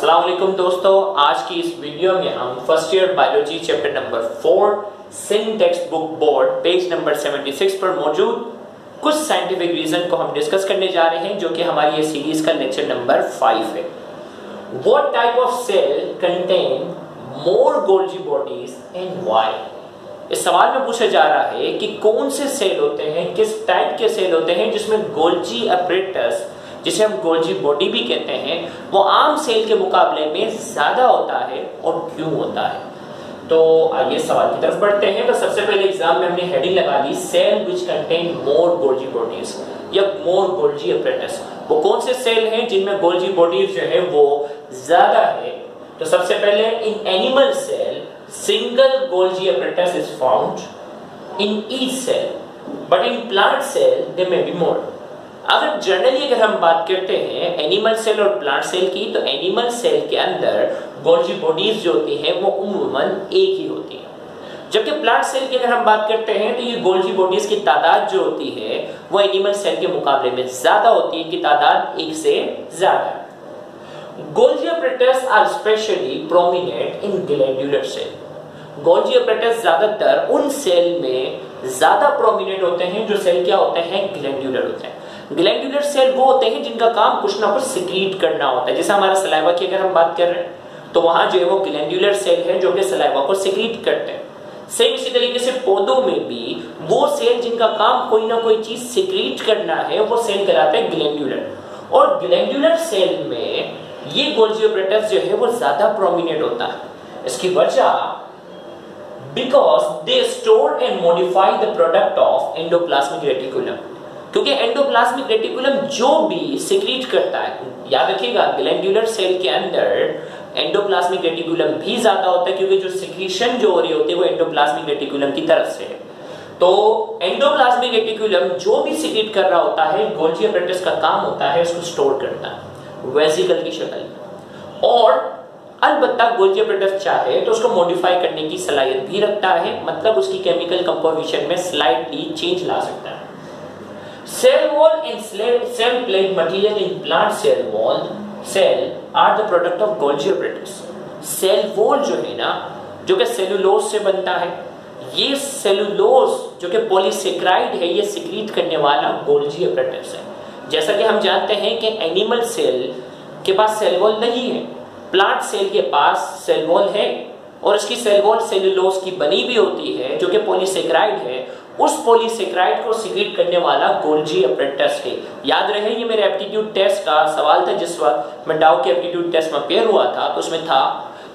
अस्सलाम वालेकुम दोस्तों, आज की इस वीडियो में हम first year biology chapter number four Sindh text book board page number 76 पर मौजूद कुछ साइंटिफिक रीजन को हम डिस्कस करने जा रहे हैं, जो कि हमारी ये सीरीज़ का लेक्चर नंबर फाइव है। What type of cell contain more Golgi bodies and why इस सवाल में पूछा जा रहा है कि कौन से सेल होते हैं, किस टाइप के सेल होते हैं, जिसमें गोल्जी अपरेटस जिसे हम गोल्जी बॉडी भी कहते हैं, वो आम सेल के मुकाबले में ज़्यादा होता है और क्यों होता है? तो आइए सवाल की तरफ़ बढ़ते हैं। तो सबसे पहले एग्ज़ाम में हमने हेडिंग लगा दी cell which contain more Golgi bodies या मोर गोल्जी अपरेटस वो कौन से सेल हैं जिनमें गोल्जी बॉडीज जो है वो ज़्यादा है? तो सबसे पहले in animal cell single Golgi apparatus is found in each cell but in plant cell they may be more अगर जनरली अगर हम बात करते हैं एनिमल सेल और प्लांट सेल की तो एनिमल सेल के अंदर गोल्जी बॉडीज जो होती हैं, वो उमूमन एक ही होती है। जबकि प्लांट सेल की अगर हम बात करते हैं तो ये गोल्जी बॉडीज की तादाद जो होती है, वो एनिमल सेल के मुकाबले में ज़्यादा होती है कि तादाद एक से ज़्यादा। Golgi apparatus are specially prominent in glandular cell Golgi apparatus ज़्यादातर उन सेल में ज़्यादा प्रोमिनेंट होते हैं, जो सेल क्या होते हैं? ग्लैंडुलर होते हैं। ग्लैंडुलर सेल वो होते हैं जिनका काम कुछ ना कुछ सिक्रीट करना होता है। जैसे हमारा सलाइवा की अगर हम बात कर रहे हैं तो वहाँ जो है वो ग्लैंडुलर सेल है जो कि सलाइवा को सिक्रीट करते हैं। सेम इसी तरीके से पौधों में भी वो सेल जिनका काम कोई ना कोई चीज़ सिक्रीट करना है, वो सेल कहलाता है ग्लैंडुलर और ग्लैंडुलर सेल में ये गोल्जी जो है वो ज़्यादा प्रोमिनेंट होता है। इसकी वजह because they store and modify the product of endoplasmic reticulum क्योंकि एंडोप्लाज्मिक रेटिकुलम जो भी सिक्रीट करता है, याद रखिएगा ग्लैंडुलर सेल के अंदर एंडोप्लाज्मिक रेटिकुलम भी ज़्यादा होता है क्योंकि जो सिक्रीशन जो हो रही होती है वो एंडोप्लाज्मिक रेटिकुलम की तरफ़ से तो एंडोप्लाज्मिक रेटिकुलम जो भी सिक्रीट कर रहा होता है गोल्जी अपरेटस का काम होता है उसको स्टोर करता है वेसिकल की शक्ल में। और अलबत्ता गोल्जी अपरेटस चाहे तो उसको मॉडिफाई करने की सलाहियत भी रखता है मतलब उसकी केमिकल कंपोजिशन में स्लाइटली चेंज ला सकता है Cell wall and cell plate material in plant cell wall, cell are the product of Golgi apparatus. Cell wall जो है ना, जो कि सेलुलोज से बनता है, ये सेलुलोज जो कि पॉलीसेक्राइड है, ये सिक्रीट करने वाला गोल्जी अपरेटस है जैसा कि हम जानते हैं कि एनिमल सेल के पास सेल वॉल नहीं है प्लांट सेल के पास सेल वॉल है और इसकी सेल वॉल सेलुलोज की बनी भी होती है, जो कि पॉलीसेक्राइड है, उस पॉलीसेक्राइड को सिक्रीट करने वाला गोल्जी अप्रेंटिस है। याद रहे, ये मेरे एप्टीट्यूड टेस्ट का सवाल था, जिस वक्त मैं डाउ के एप्टीट्यूड टेस्ट में पेयर हुआ था तो उसमें था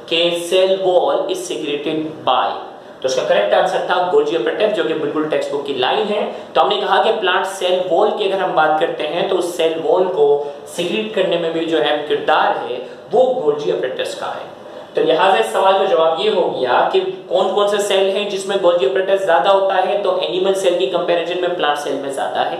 कि cell wall is secreted by तो उसका करेक्ट आंसर था गोल्जी अप्रेंटिस जो कि बिल्कुल टेक्स्ट बुक की लाइन है। तो हमने कहा कि प्लांट सेल वॉल की अगर हम बात करते हैं तो उस सेल वॉल को सिक्रीट करने में भी जो अहम किरदार है। वो गोल्जी अप्रेंटिस का है। तो लिहाजा इस सवाल का जवाब ये हो गया कि कौन कौन से सेल हैं जिसमें गोल्जी अपरेटस ज़्यादा होता है? तो एनिमल सेल की कंपैरिजन में प्लांट सेल में ज़्यादा है।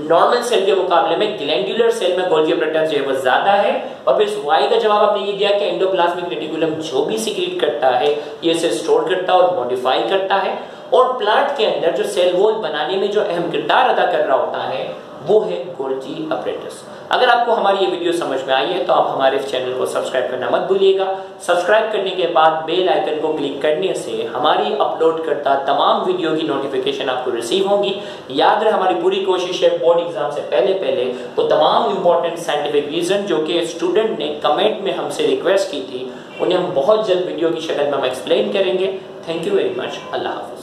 नॉर्मल सेल के मुकाबले में ग्लैंडुलर सेल में गोल्जी अपरेटस जो है वो ज़्यादा है। और फिर वाई का जवाब आपने ये दिया कि एंडोप्लाज्मिक रेटिकुलम जो भी सिक्रीट करता है, ये इसे स्टोर करता है और मॉडिफाई करता है। और प्लांट के अंदर जो सेल वॉल बनाने में जो अहम किरदार अदा कर रहा होता है, वो है गोल्जी अपरेटस अगर आपको हमारी ये वीडियो समझ में आई है तो आप हमारे इस चैनल को सब्सक्राइब करना मत भूलिएगा। सब्सक्राइब करने के बाद बेल आइकन को क्लिक करने से हमारी अपलोड करता तमाम वीडियो की नोटिफिकेशन आपको रिसीव होंगी। याद रहे, हमारी पूरी कोशिश है बोर्ड एग्ज़ाम से पहले पहले वो तमाम इंपॉर्टेंट साइंटिफिक रीजन जो कि स्टूडेंट ने कमेंट में हमसे रिक्वेस्ट की थी, उन्हें हम बहुत जल्द वीडियो की शक्ल में हम एक्सप्लेन करेंगे। थैंक यू वेरी मच अल्लाह हाफिज।